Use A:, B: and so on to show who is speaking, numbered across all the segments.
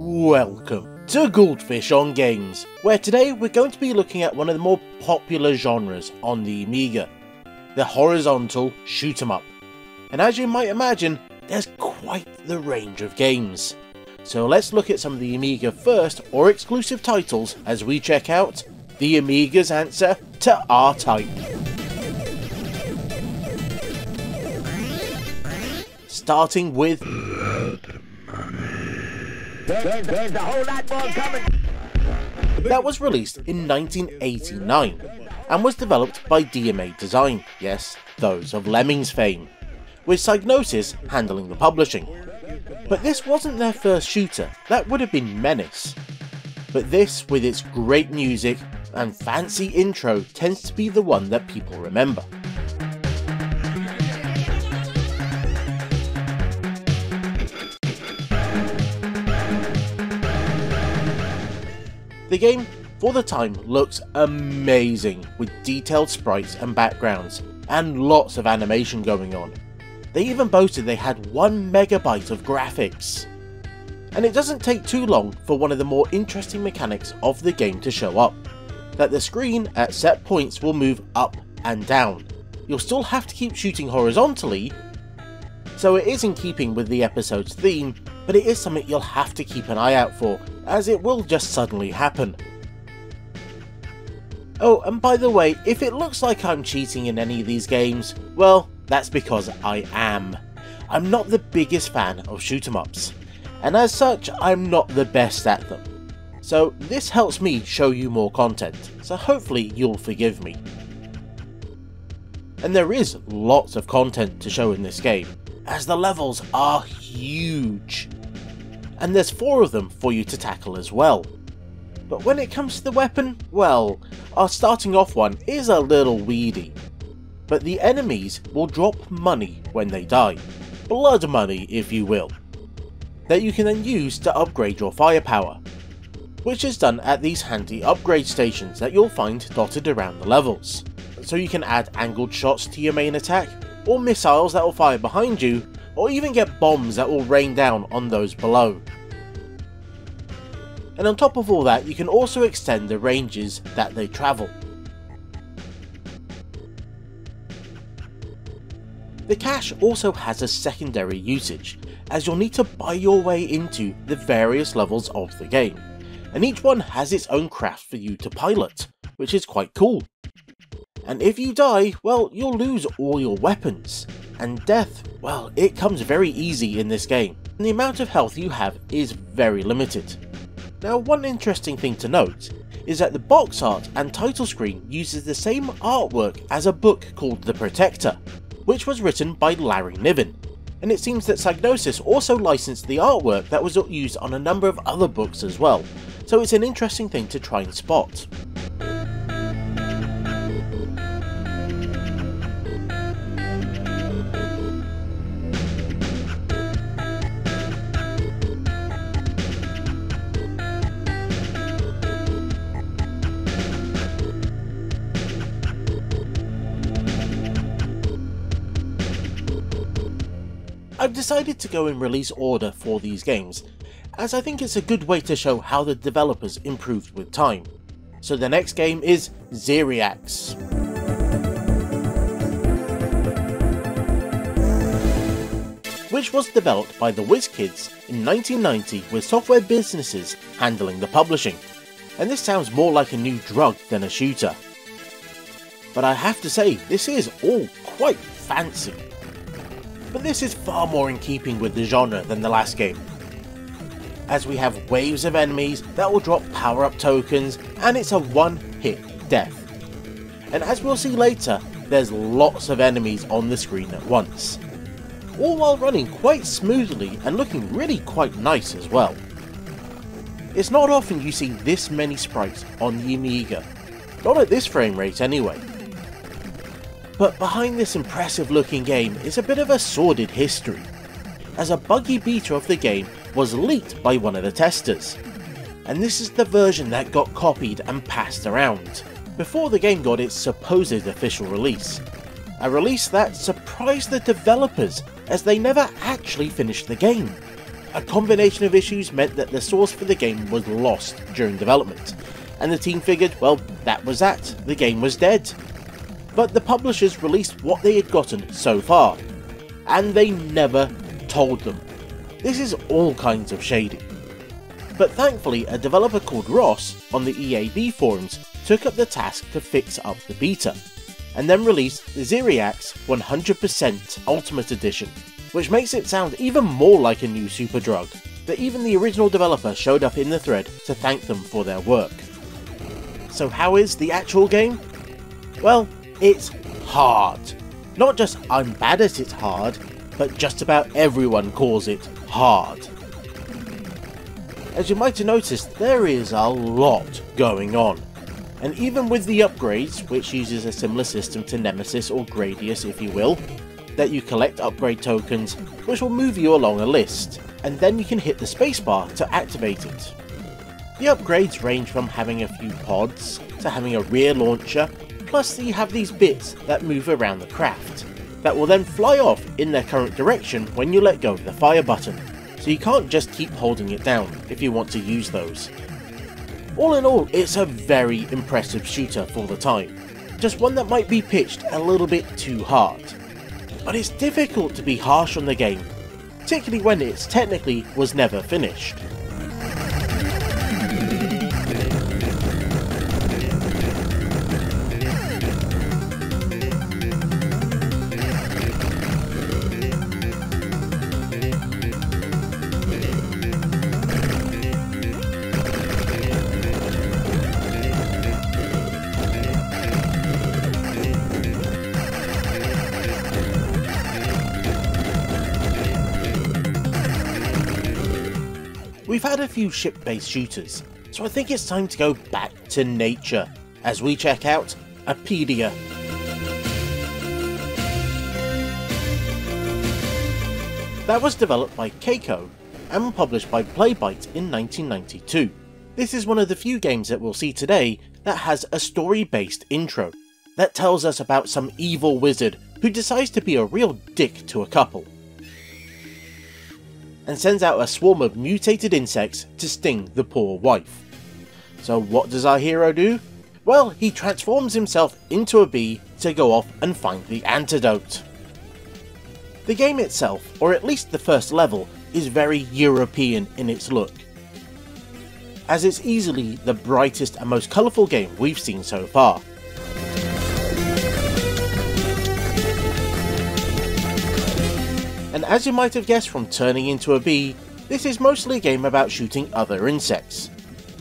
A: Welcome to GouldFish on Games, where today we're going to be looking at one of the more popular genres on the Amiga, the horizontal shoot 'em up. And as you might imagine, there's quite the range of games. So let's look at some of the Amiga first or exclusive titles as we check out the Amiga's answer to R-Type. Starting with
B: there's, there's a whole lot more coming.
A: That was released in 1989 and was developed by DMA Design, yes, those of Lemmings fame, with Psygnosis handling the publishing. But this wasn't their first shooter, that would have been Menace. But this, with its great music and fancy intro, tends to be the one that people remember. The game, for the time, looks amazing with detailed sprites and backgrounds, and lots of animation going on. They even boasted they had 1 megabyte of graphics. And it doesn't take too long for one of the more interesting mechanics of the game to show up, that the screen at set points will move up and down. You'll still have to keep shooting horizontally, so it is in keeping with the episode's theme, but it is something you'll have to keep an eye out for, as it will just suddenly happen. Oh, and by the way, if it looks like I'm cheating in any of these games, well, that's because I am. I'm not the biggest fan of shoot 'em ups, and as such, I'm not the best at them. So this helps me show you more content, so hopefully you'll forgive me. And there is lots of content to show in this game, as the levels are huge. And there's four of them for you to tackle as well. But when it comes to the weapon, well, our starting off one is a little weedy. But the enemies will drop money when they die. Blood money, if you will. That you can then use to upgrade your firepower. Which is done at these handy upgrade stations that you'll find dotted around the levels. So you can add angled shots to your main attack, or missiles that will fire behind you, or even get bombs that will rain down on those below. And on top of all that, you can also extend the ranges that they travel. The cache also has a secondary usage, as you'll need to buy your way into the various levels of the game, and each one has its own craft for you to pilot, which is quite cool. And if you die, well, you'll lose all your weapons. And death, well, it comes very easy in this game, and the amount of health you have is very limited. Now one interesting thing to note is that the box art and title screen uses the same artwork as a book called The Protector, which was written by Larry Niven, and it seems that Psygnosis also licensed the artwork that was used on a number of other books as well, so it's an interesting thing to try and spot. I've decided to go in release order for these games, as I think it's a good way to show how the developers improved with time. So the next game is Ziriax. Which was developed by the WizKids in 1990 with software businesses handling the publishing. And this sounds more like a new drug than a shooter. But I have to say, this is all quite fancy but this is far more in keeping with the genre than the last game, as we have waves of enemies that will drop power up tokens and it's a one hit death. And as we'll see later, there's lots of enemies on the screen at once, all while running quite smoothly and looking really quite nice as well. It's not often you see this many sprites on the Amiga, not at this frame rate anyway. But behind this impressive looking game is a bit of a sordid history, as a buggy beta of the game was leaked by one of the testers. And this is the version that got copied and passed around, before the game got its supposed official release. A release that surprised the developers as they never actually finished the game, a combination of issues meant that the source for the game was lost during development, and the team figured, well, that was that, the game was dead. But the publishers released what they had gotten so far, and they never told them. This is all kinds of shady. But thankfully, a developer called Ross on the EAB forums took up the task to fix up the beta, and then released the Ziriax 100% Ultimate Edition, which makes it sound even more like a new super drug, that even the original developer showed up in the thread to thank them for their work. So how is the actual game? Well, it's hard. Not just I'm bad at it hard, but just about everyone calls it hard. As you might have noticed, there is a lot going on. And even with the upgrades, which uses a similar system to Nemesis or Gradius if you will, that you collect upgrade tokens which will move you along a list, and then you can hit the spacebar to activate it. The upgrades range from having a few pods, to having a rear launcher, plus you have these bits that move around the craft, that will then fly off in their current direction when you let go of the fire button, so you can't just keep holding it down if you want to use those. All in all, it's a very impressive shooter for the time, just one that might be pitched a little bit too hard. But it's difficult to be harsh on the game, particularly when it technically was never finished. Few ship-based shooters, so I think it's time to go back to nature as we check out Apidya. That was developed by Kaiko and published by Playbyte in 1992. This is one of the few games that we'll see today that has a story-based intro that tells us about some evil wizard who decides to be a real dick to a couple and sends out a swarm of mutated insects to sting the poor wife. So what does our hero do? Well, he transforms himself into a bee to go off and find the antidote. The game itself, or at least the first level, is very European in its look, as it's easily the brightest and most colourful game we've seen so far. And as you might have guessed from turning into a bee, this is mostly a game about shooting other insects,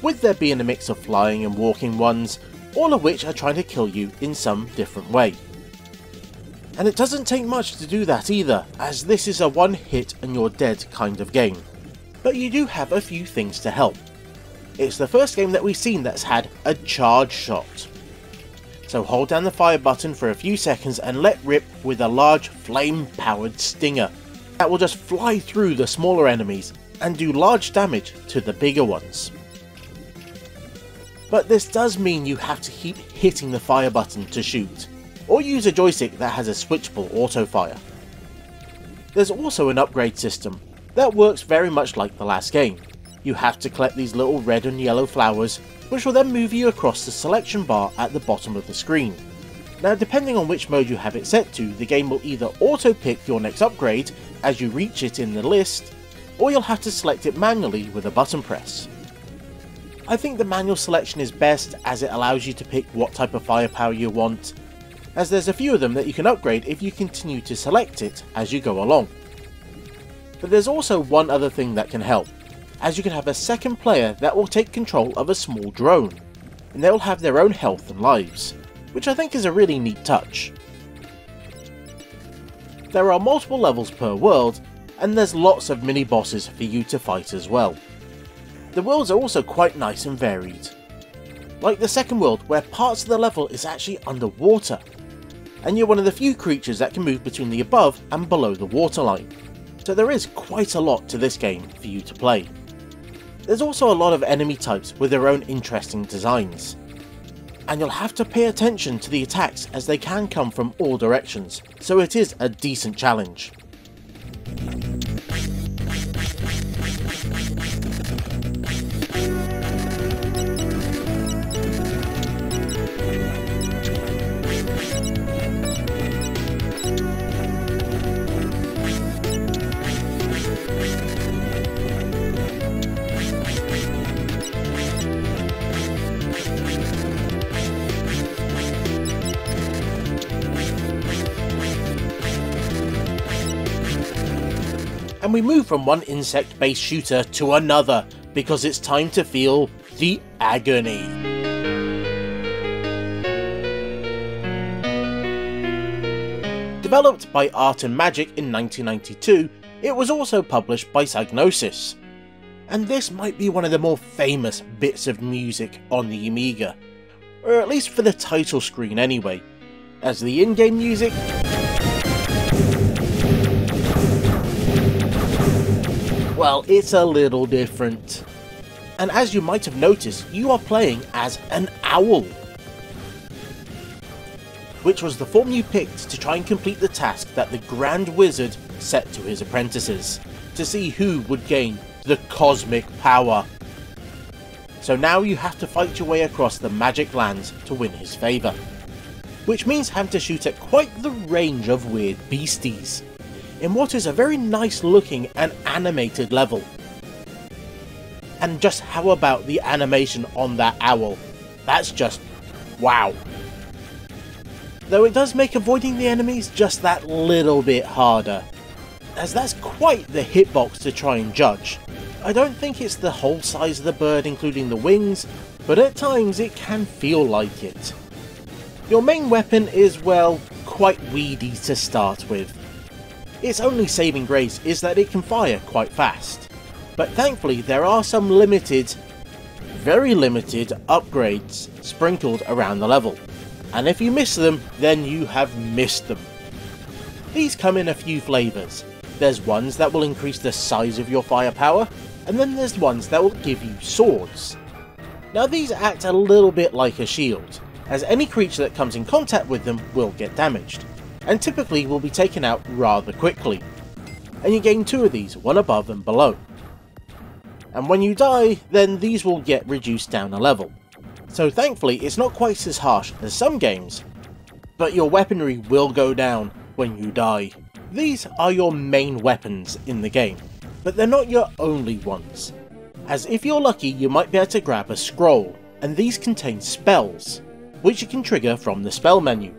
A: with there being a mix of flying and walking ones, all of which are trying to kill you in some different way. And it doesn't take much to do that either, as this is a one hit and you're dead kind of game. But you do have a few things to help. It's the first game that we've seen that's had a charge shot. So hold down the fire button for a few seconds and let rip with a large flame powered stinger that will just fly through the smaller enemies and do large damage to the bigger ones. But this does mean you have to keep hitting the fire button to shoot, or use a joystick that has a switchable auto fire. There's also an upgrade system that works very much like the last game. You have to collect these little red and yellow flowers, which will then move you across the selection bar at the bottom of the screen. Now depending on which mode you have it set to, the game will either auto pick your next upgrade as you reach it in the list, or you'll have to select it manually with a button press. I think the manual selection is best as it allows you to pick what type of firepower you want, as there's a few of them that you can upgrade if you continue to select it as you go along. But there's also one other thing that can help, as you can have a second player that will take control of a small drone, and they'll have their own health and lives, which I think is a really neat touch. There are multiple levels per world, and there's lots of mini bosses for you to fight as well. The worlds are also quite nice and varied. Like the second world where parts of the level is actually underwater, and you're one of the few creatures that can move between the above and below the waterline, so there is quite a lot to this game for you to play. There's also a lot of enemy types with their own interesting designs, and you'll have to pay attention to the attacks as they can come from all directions, so it is a decent challenge. And we move from one insect based shooter to another because it's time to feel the agony. Developed by Art and Magic in 1992, it was also published by Psygnosis. And this might be one of the more famous bits of music on the Amiga, or at least for the title screen anyway, as the in-game music well, it's a little different. And as you might have noticed, you are playing as an owl. Which was the form you picked to try and complete the task that the Grand Wizard set to his apprentices, to see who would gain the cosmic power. So now you have to fight your way across the magic lands to win his favour. Which means having to shoot at quite the range of weird beasties in what is a very nice looking and animated level. And just how about the animation on that owl? That's just wow. Though it does make avoiding the enemies just that little bit harder, as that's quite the hitbox to try and judge. I don't think it's the whole size of the bird including the wings, but at times it can feel like it. Your main weapon is, well, quite weedy to start with. Its only saving grace is that it can fire quite fast, but thankfully there are some limited, very limited upgrades sprinkled around the level, and if you miss them, then you have missed them. These come in a few flavours. There's ones that will increase the size of your firepower, and then there's ones that will give you swords. Now these act a little bit like a shield, as any creature that comes in contact with them will get damaged and typically will be taken out rather quickly. And you gain two of these, one above and below. And when you die, then these will get reduced down a level. So thankfully it's not quite as harsh as some games, but your weaponry will go down when you die. These are your main weapons in the game, but they're not your only ones. As if you're lucky you might be able to grab a scroll, and these contain spells, which you can trigger from the spell menu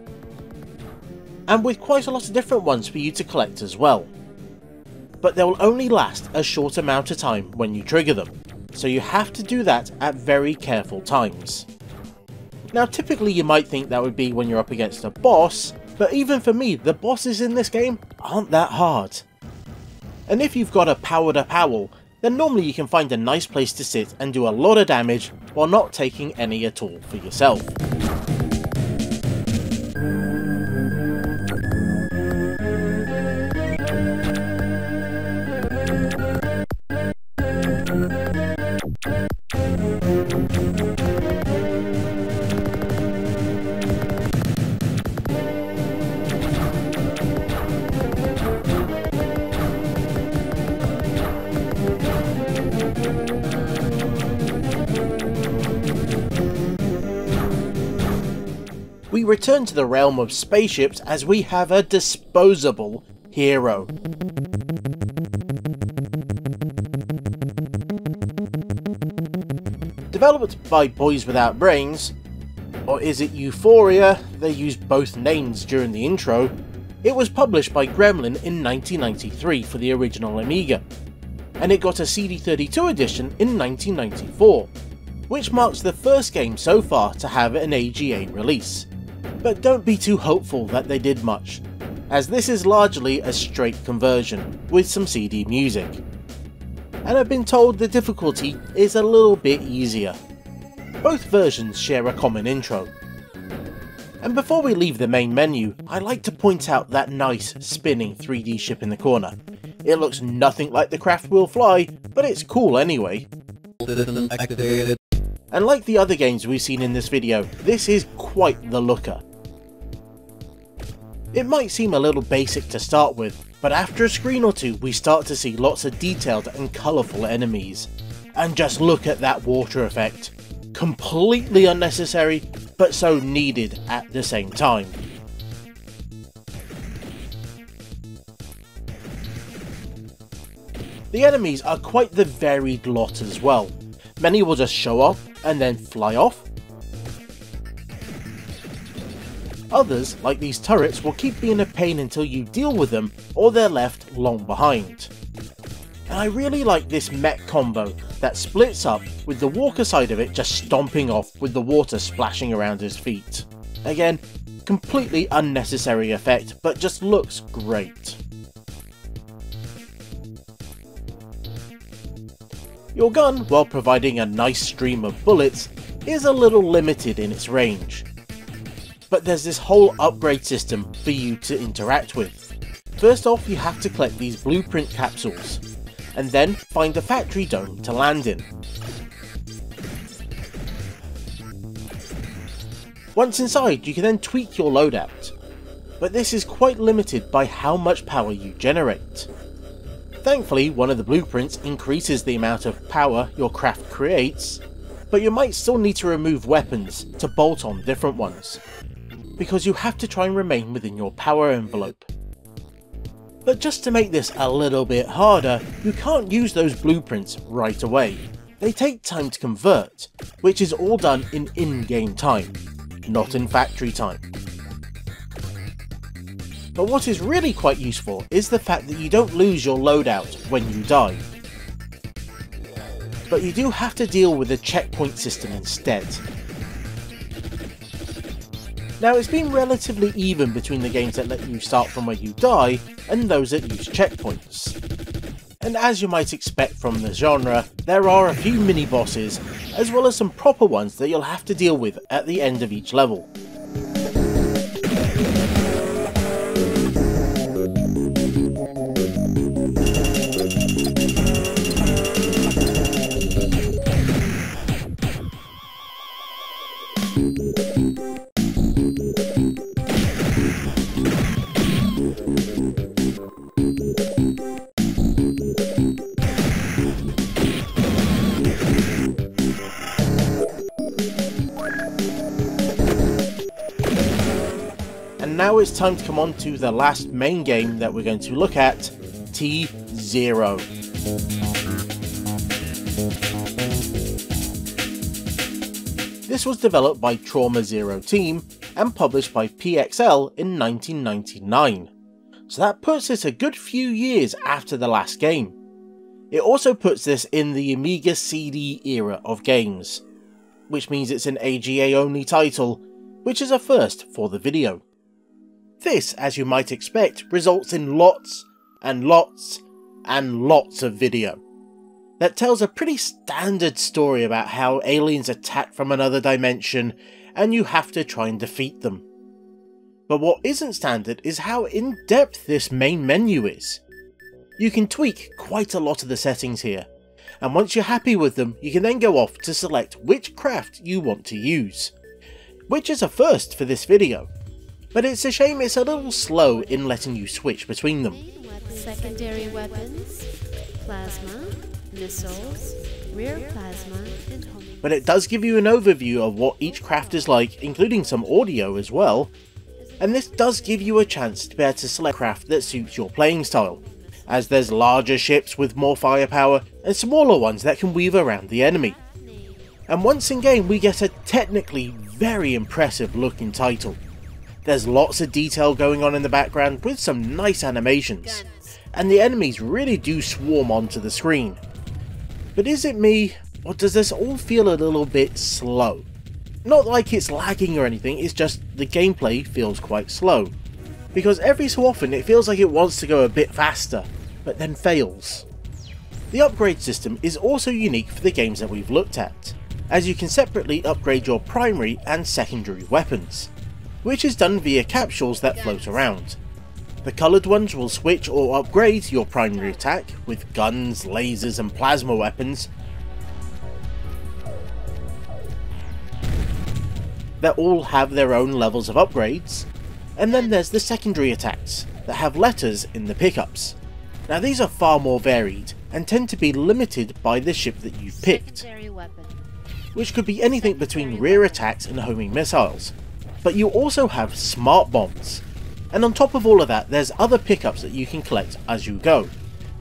A: and with quite a lot of different ones for you to collect as well. But they will only last a short amount of time when you trigger them, so you have to do that at very careful times. Now typically you might think that would be when you're up against a boss, but even for me, the bosses in this game aren't that hard. And if you've got a powered up owl, then normally you can find a nice place to sit and do a lot of damage while not taking any at all for yourself. We return to the realm of spaceships as we have a disposable hero. Developed by Boys Without Brains, or is it Euphoria? They use both names during the intro. It was published by Gremlin in 1993 for the original Amiga, and it got a CD32 edition in 1994, which marks the first game so far to have an AGA release but don't be too hopeful that they did much, as this is largely a straight conversion, with some CD music. And I've been told the difficulty is a little bit easier. Both versions share a common intro. And before we leave the main menu, I'd like to point out that nice spinning 3D ship in the corner. It looks nothing like the craft will fly, but it's cool anyway. And like the other games we've seen in this video, this is quite the looker. It might seem a little basic to start with, but after a screen or two we start to see lots of detailed and colourful enemies. And just look at that water effect. Completely unnecessary, but so needed at the same time. The enemies are quite the varied lot as well. Many will just show up and then fly off, Others, like these turrets, will keep being a pain until you deal with them or they're left long behind. And I really like this mech combo that splits up with the walker side of it just stomping off with the water splashing around his feet. Again, completely unnecessary effect, but just looks great. Your gun, while providing a nice stream of bullets, is a little limited in its range. But there's this whole upgrade system for you to interact with. First off, you have to collect these blueprint capsules, and then find a factory dome to land in. Once inside, you can then tweak your loadout, but this is quite limited by how much power you generate. Thankfully, one of the blueprints increases the amount of power your craft creates, but you might still need to remove weapons to bolt on different ones, because you have to try and remain within your power envelope. But just to make this a little bit harder, you can't use those blueprints right away. They take time to convert, which is all done in in-game time, not in factory time. But what is really quite useful is the fact that you don't lose your loadout when you die. But you do have to deal with the checkpoint system instead. Now it's been relatively even between the games that let you start from where you die and those that use checkpoints. And as you might expect from the genre, there are a few mini bosses, as well as some proper ones that you'll have to deal with at the end of each level. It's time to come on to the last main game that we're going to look at, T-Zero. This was developed by Trauma Zero Team and published by PXL in 1999, so that puts it a good few years after the last game. It also puts this in the Amiga CD era of games, which means it's an AGA only title, which is a first for the video. This, as you might expect, results in lots and lots and lots of video that tells a pretty standard story about how aliens attack from another dimension and you have to try and defeat them. But what isn't standard is how in depth this main menu is. You can tweak quite a lot of the settings here, and once you're happy with them, you can then go off to select which craft you want to use, which is a first for this video. But it's a shame it's a little slow in letting you switch between them.
C: Secondary weapons, plasma, missiles, rear plasma, and homing.
A: But it does give you an overview of what each craft is like, including some audio as well. And this does give you a chance to be able to select a craft that suits your playing style, as there's larger ships with more firepower and smaller ones that can weave around the enemy. And once in game we get a technically very impressive looking title. There's lots of detail going on in the background with some nice animations, and the enemies really do swarm onto the screen. But is it me, or does this all feel a little bit slow? Not like it's lagging or anything, it's just the gameplay feels quite slow. Because every so often it feels like it wants to go a bit faster, but then fails. The upgrade system is also unique for the games that we've looked at, as you can separately upgrade your primary and secondary weapons which is done via capsules that float around. The coloured ones will switch or upgrade your primary attack with guns, lasers and plasma weapons that all have their own levels of upgrades, and then there's the secondary attacks that have letters in the pickups. Now these are far more varied and tend to be limited by the ship that you've picked, which could be anything between rear attacks and homing missiles, but you also have smart bombs. And on top of all of that, there's other pickups that you can collect as you go,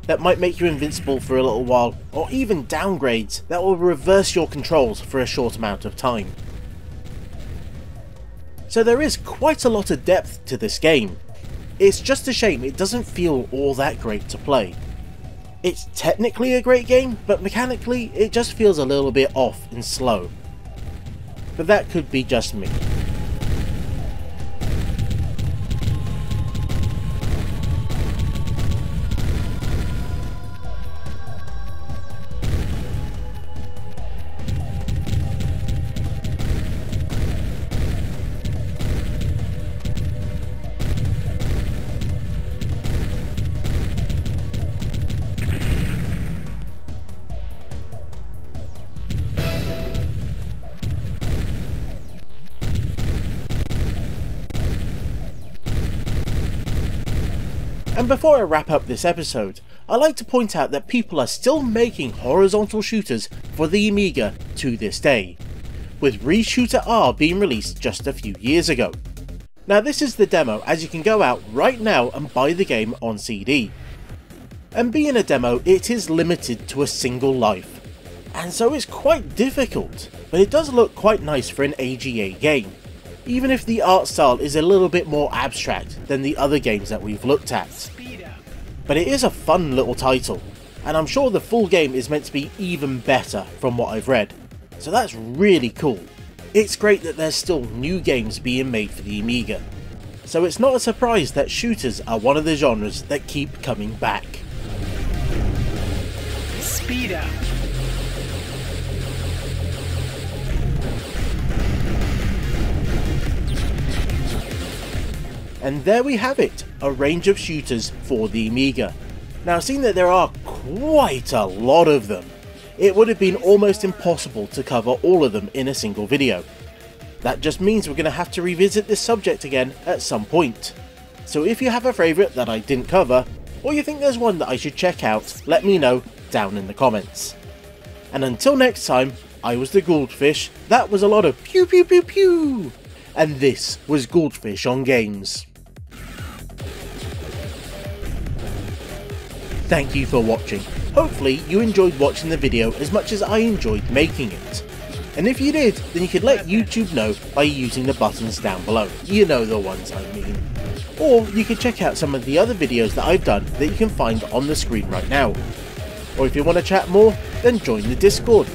A: that might make you invincible for a little while, or even downgrades that will reverse your controls for a short amount of time. So there is quite a lot of depth to this game. It's just a shame it doesn't feel all that great to play. It's technically a great game, but mechanically it just feels a little bit off and slow. But that could be just me. And before I wrap up this episode, I like to point out that people are still making horizontal shooters for the Amiga to this day, with ReShoot R being released just a few years ago. Now this is the demo as you can go out right now and buy the game on CD. And being a demo it is limited to a single life, and so it's quite difficult, but it does look quite nice for an AGA game even if the art style is a little bit more abstract than the other games that we've looked at. But it is a fun little title, and I'm sure the full game is meant to be even better from what I've read, so that's really cool. It's great that there's still new games being made for the Amiga, so it's not a surprise that shooters are one of the genres that keep coming back.
D: Speed up.
A: And there we have it, a range of shooters for the Amiga. Now seeing that there are quite a lot of them, it would have been almost impossible to cover all of them in a single video. That just means we're going to have to revisit this subject again at some point. So if you have a favourite that I didn't cover, or you think there's one that I should check out, let me know down in the comments. And until next time, I was the GouldFish, that was a lot of pew pew pew pew, and this was GouldFish on Games. Thank you for watching. Hopefully you enjoyed watching the video as much as I enjoyed making it. And if you did, then you could let YouTube know by using the buttons down below. You know the ones I mean. Or you could check out some of the other videos that I've done that you can find on the screen right now. Or if you want to chat more, then join the Discord,